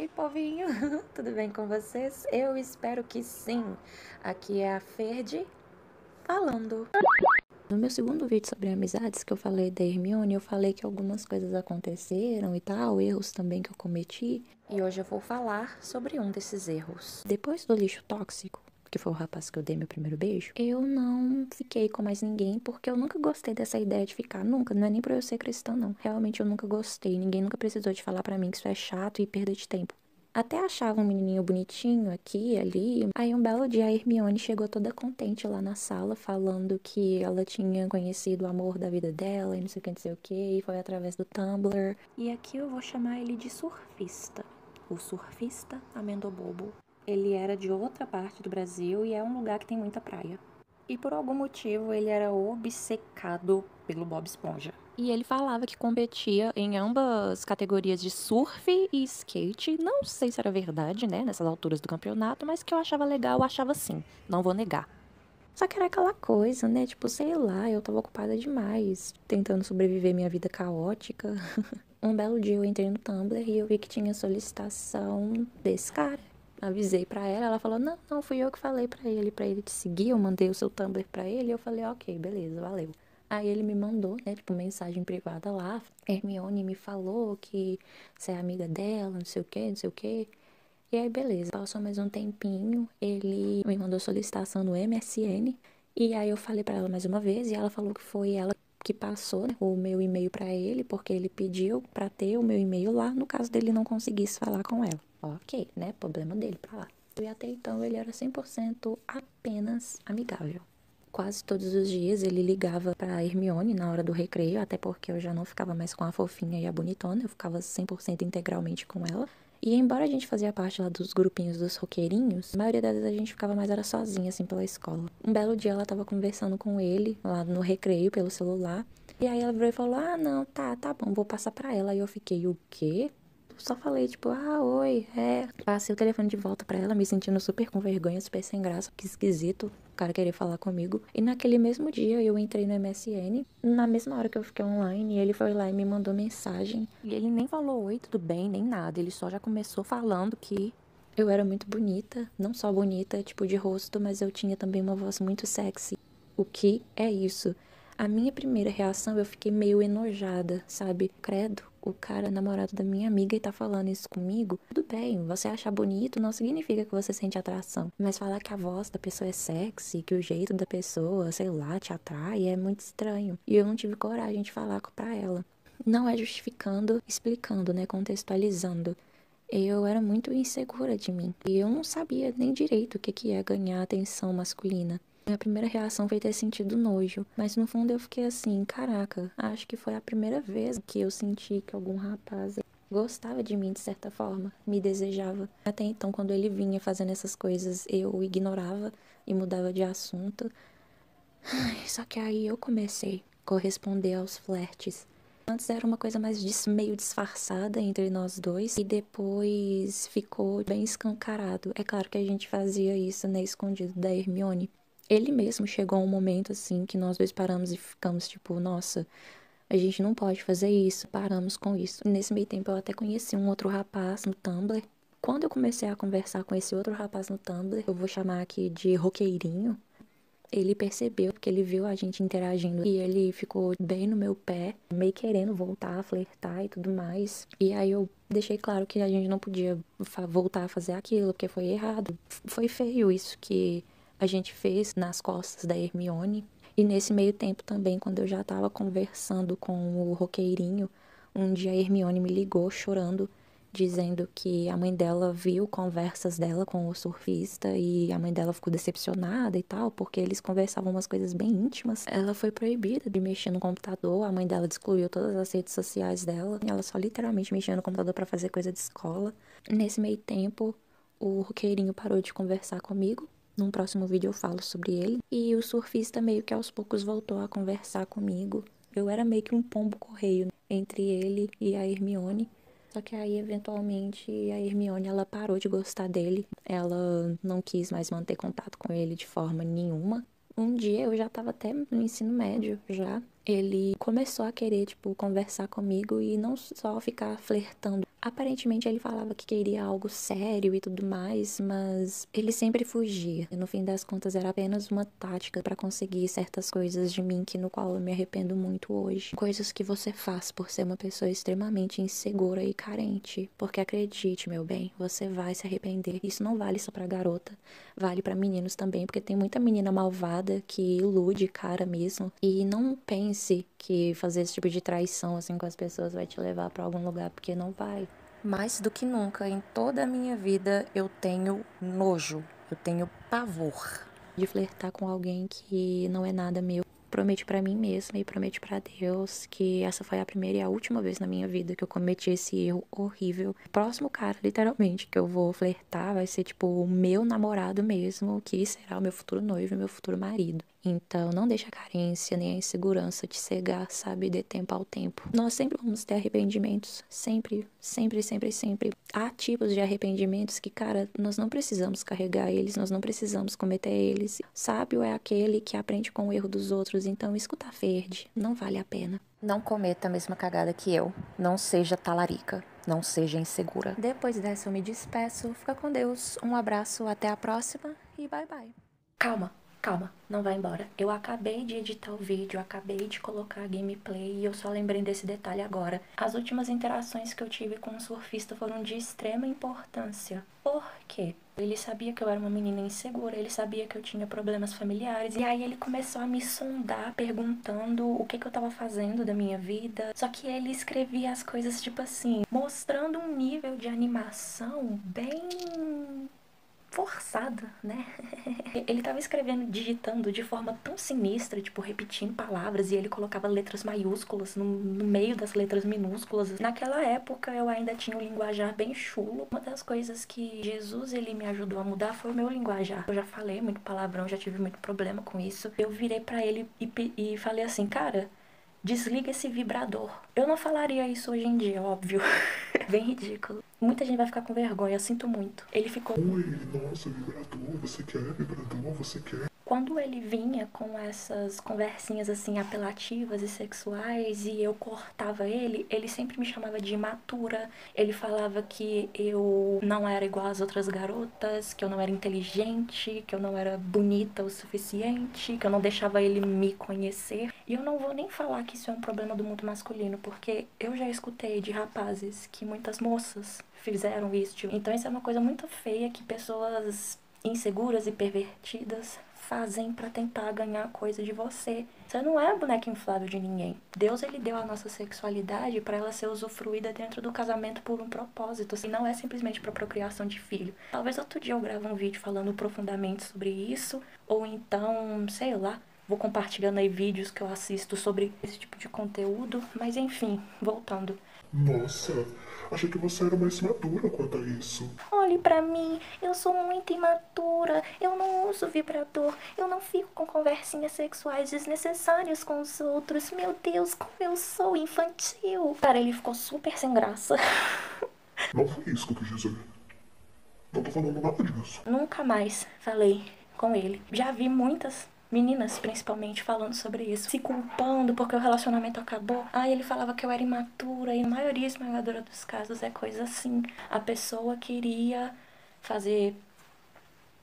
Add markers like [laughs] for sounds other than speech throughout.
Oi, povinho, [laughs] tudo bem com vocês? Eu espero que sim. Aqui é a Ferdi falando. No meu segundo vídeo sobre amizades que eu falei da Hermione, eu falei que algumas coisas aconteceram e tal, erros também que eu cometi. E hoje eu vou falar sobre um desses erros. Depois do lixo tóxico, que foi o rapaz que eu dei meu primeiro beijo, eu não fiquei com mais ninguém porque eu nunca gostei dessa ideia de ficar. Nunca. Não é nem pra eu ser cristã, não. Realmente eu nunca gostei. Ninguém nunca precisou de falar para mim que isso é chato e perda de tempo. Até achava um menininho bonitinho aqui ali. Aí um belo dia a Hermione chegou toda contente lá na sala, falando que ela tinha conhecido o amor da vida dela e não sei o que, sei o que, e foi através do Tumblr. E aqui eu vou chamar ele de surfista. O surfista amendobobo. Ele era de outra parte do Brasil e é um lugar que tem muita praia. E por algum motivo ele era obcecado pelo Bob Esponja. E ele falava que competia em ambas categorias de surf e skate. Não sei se era verdade, né, nessas alturas do campeonato, mas que eu achava legal, eu achava sim. Não vou negar. Só que era aquela coisa, né? Tipo, sei lá, eu tava ocupada demais, tentando sobreviver minha vida caótica. [laughs] um belo dia eu entrei no Tumblr e eu vi que tinha solicitação desse cara avisei para ela, ela falou: "Não, não fui eu que falei para ele, para ele te seguir, eu mandei o seu Tumblr para ele". Eu falei: "OK, beleza, valeu". Aí ele me mandou, né, tipo, mensagem privada lá. Hermione me falou que você é amiga dela, não sei o que, não sei o que. E aí, beleza. Passou mais um tempinho, ele me mandou solicitação no MSN. E aí eu falei para ela mais uma vez e ela falou que foi ela que passou né, o meu e-mail para ele, porque ele pediu para ter o meu e-mail lá, no caso dele não conseguisse falar com ela. Ok, né? Problema dele pra lá. E até então ele era 100% apenas amigável. Quase todos os dias ele ligava para Hermione na hora do recreio, até porque eu já não ficava mais com a fofinha e a bonitona, eu ficava 100% integralmente com ela. E embora a gente fazia parte lá dos grupinhos dos roqueirinhos, a maioria das vezes a gente ficava mais era sozinha, assim, pela escola. Um belo dia ela tava conversando com ele, lá no recreio, pelo celular. E aí ela virou e falou, ah, não, tá, tá bom, vou passar pra ela. E eu fiquei, o quê? só falei, tipo, ah, oi, é. Passei o telefone de volta para ela, me sentindo super com vergonha, super sem graça, que esquisito o cara querer falar comigo. E naquele mesmo dia eu entrei no MSN, na mesma hora que eu fiquei online, ele foi lá e me mandou mensagem. E ele nem falou oi, tudo bem, nem nada. Ele só já começou falando que eu era muito bonita, não só bonita, tipo, de rosto, mas eu tinha também uma voz muito sexy. O que é isso? A minha primeira reação, eu fiquei meio enojada, sabe? Credo, o cara namorado da minha amiga e tá falando isso comigo. Tudo bem, você achar bonito não significa que você sente atração. Mas falar que a voz da pessoa é sexy, que o jeito da pessoa, sei lá, te atrai, é muito estranho. E eu não tive coragem de falar pra ela. Não é justificando, explicando, né? Contextualizando eu era muito insegura de mim. E eu não sabia nem direito o que, que é ganhar atenção masculina. Minha primeira reação foi ter sentido nojo, mas no fundo eu fiquei assim, caraca, acho que foi a primeira vez que eu senti que algum rapaz gostava de mim de certa forma, me desejava. Até então, quando ele vinha fazendo essas coisas, eu ignorava e mudava de assunto. só que aí eu comecei a corresponder aos flertes. Antes era uma coisa mais meio disfarçada entre nós dois e depois ficou bem escancarado. É claro que a gente fazia isso, né, escondido da Hermione ele mesmo chegou a um momento assim que nós dois paramos e ficamos tipo, nossa, a gente não pode fazer isso, paramos com isso. Nesse meio tempo eu até conheci um outro rapaz no Tumblr. Quando eu comecei a conversar com esse outro rapaz no Tumblr, eu vou chamar aqui de roqueirinho, ele percebeu que ele viu a gente interagindo e ele ficou bem no meu pé, meio querendo voltar a flertar e tudo mais. E aí eu deixei claro que a gente não podia voltar a fazer aquilo, porque foi errado. Foi feio isso que a gente fez nas costas da Hermione. E nesse meio tempo também, quando eu já estava conversando com o roqueirinho, um dia a Hermione me ligou chorando, dizendo que a mãe dela viu conversas dela com o surfista e a mãe dela ficou decepcionada e tal, porque eles conversavam umas coisas bem íntimas. Ela foi proibida de mexer no computador, a mãe dela excluiu todas as redes sociais dela, ela só literalmente mexia no computador para fazer coisa de escola. Nesse meio tempo, o roqueirinho parou de conversar comigo num próximo vídeo eu falo sobre ele. E o surfista meio que aos poucos voltou a conversar comigo. Eu era meio que um pombo correio entre ele e a Hermione. Só que aí, eventualmente, a Hermione ela parou de gostar dele. Ela não quis mais manter contato com ele de forma nenhuma. Um dia eu já tava até no ensino médio já. Ele começou a querer, tipo, conversar comigo e não só ficar flertando Aparentemente ele falava que queria algo sério e tudo mais, mas ele sempre fugia. E no fim das contas era apenas uma tática para conseguir certas coisas de mim que no qual eu me arrependo muito hoje. Coisas que você faz por ser uma pessoa extremamente insegura e carente. Porque acredite, meu bem, você vai se arrepender. Isso não vale só para garota, vale para meninos também, porque tem muita menina malvada que ilude cara mesmo. E não pense que fazer esse tipo de traição assim com as pessoas vai te levar para algum lugar, porque não vai. Mais do que nunca em toda a minha vida eu tenho nojo, eu tenho pavor de flertar com alguém que não é nada meu. Prometi para mim mesma e prometi para Deus que essa foi a primeira e a última vez na minha vida que eu cometi esse erro horrível. O próximo cara, literalmente, que eu vou flertar vai ser tipo o meu namorado mesmo, que será o meu futuro noivo e meu futuro marido. Então, não deixe a carência nem a insegurança te cegar, sabe? Dê tempo ao tempo. Nós sempre vamos ter arrependimentos. Sempre, sempre, sempre, sempre. Há tipos de arrependimentos que, cara, nós não precisamos carregar eles, nós não precisamos cometer eles. Sábio é aquele que aprende com o erro dos outros. Então, escuta verde, não vale a pena. Não cometa a mesma cagada que eu. Não seja talarica. Não seja insegura. Depois dessa, eu me despeço. Fica com Deus. Um abraço, até a próxima e bye bye. Calma. Calma, não vai embora. Eu acabei de editar o vídeo, acabei de colocar a gameplay e eu só lembrei desse detalhe agora. As últimas interações que eu tive com o surfista foram de extrema importância. Por quê? Ele sabia que eu era uma menina insegura, ele sabia que eu tinha problemas familiares, e aí ele começou a me sondar perguntando o que, que eu tava fazendo da minha vida. Só que ele escrevia as coisas tipo assim, mostrando um nível de animação bem forçada, né? [laughs] ele tava escrevendo, digitando de forma tão sinistra, tipo, repetindo palavras, e ele colocava letras maiúsculas no, no, meio das letras minúsculas. Naquela época eu ainda tinha um linguajar bem chulo. Uma das coisas que Jesus ele me ajudou a mudar foi o meu linguajar. Eu já falei muito palavrão, já tive muito problema com isso. Eu virei para ele e, e falei assim, cara, desliga esse vibrador. Eu não falaria isso hoje em dia, óbvio. [laughs] Bem ridículo. Muita gente vai ficar com vergonha, eu sinto muito. Ele ficou. Nossa, vibrador, você quer vibrador, você quer? Quando ele vinha com essas conversinhas assim apelativas e sexuais e eu cortava ele, ele sempre me chamava de imatura. Ele falava que eu não era igual às outras garotas, que eu não era inteligente, que eu não era bonita o suficiente, que eu não deixava ele me conhecer. E eu não vou nem falar que isso é um problema do mundo masculino, porque eu já escutei de rapazes que muitas moças fizeram isso. Então isso é uma coisa muito feia que pessoas inseguras e pervertidas fazem para tentar ganhar coisa de você. Você não é boneca inflável de ninguém. Deus ele deu a nossa sexualidade para ela ser usufruída dentro do casamento por um propósito, e não é simplesmente para procriação de filho. Talvez outro dia eu grave um vídeo falando profundamente sobre isso, ou então, sei lá, vou compartilhando aí vídeos que eu assisto sobre esse tipo de conteúdo, mas enfim, voltando. Nossa, achei que você era mais madura quanto a isso. Olhe para mim, eu sou muito imatura, eu não uso vibrador, eu não fico com conversinhas sexuais desnecessárias com os outros. Meu Deus, como eu sou infantil. Cara, ele ficou super sem graça. [laughs] Não foi isso que eu quis dizer. Não tô falando nada disso. Nunca mais falei com ele. Já vi muitas meninas principalmente falando sobre isso, se culpando porque o relacionamento acabou. Ah, ele falava que eu era imatura e na maioria esmagadora dos casos é coisa assim. A pessoa queria fazer,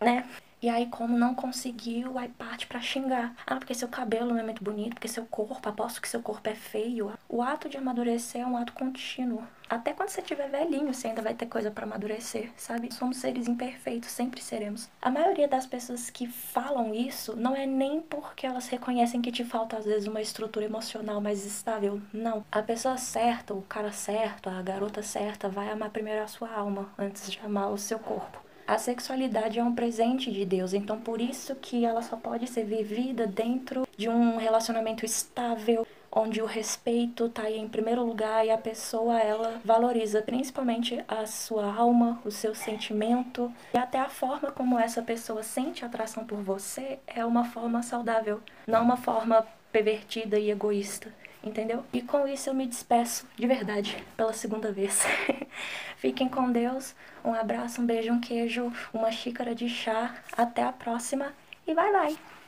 né? E aí, como não conseguiu, aí parte pra xingar. Ah, porque seu cabelo não é muito bonito, porque seu corpo, aposto que seu corpo é feio. O ato de amadurecer é um ato contínuo. Até quando você estiver velhinho, você ainda vai ter coisa para amadurecer, sabe? Somos seres imperfeitos, sempre seremos. A maioria das pessoas que falam isso não é nem porque elas reconhecem que te falta, às vezes, uma estrutura emocional mais estável. Não. A pessoa certa, o cara certo, a garota certa vai amar primeiro a sua alma antes de amar o seu corpo. A sexualidade é um presente de Deus, então por isso que ela só pode ser vivida dentro de um relacionamento estável, onde o respeito está em primeiro lugar e a pessoa ela valoriza principalmente a sua alma, o seu sentimento e até a forma como essa pessoa sente atração por você é uma forma saudável, não uma forma pervertida e egoísta entendeu? E com isso eu me despeço de verdade pela segunda vez. [laughs] Fiquem com Deus. Um abraço, um beijo, um queijo, uma xícara de chá. Até a próxima e bye bye!